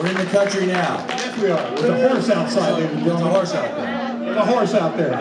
We're in the country now. Yes, we are. There's a horse outside, ladies and There's a horse out there. There's a horse out there.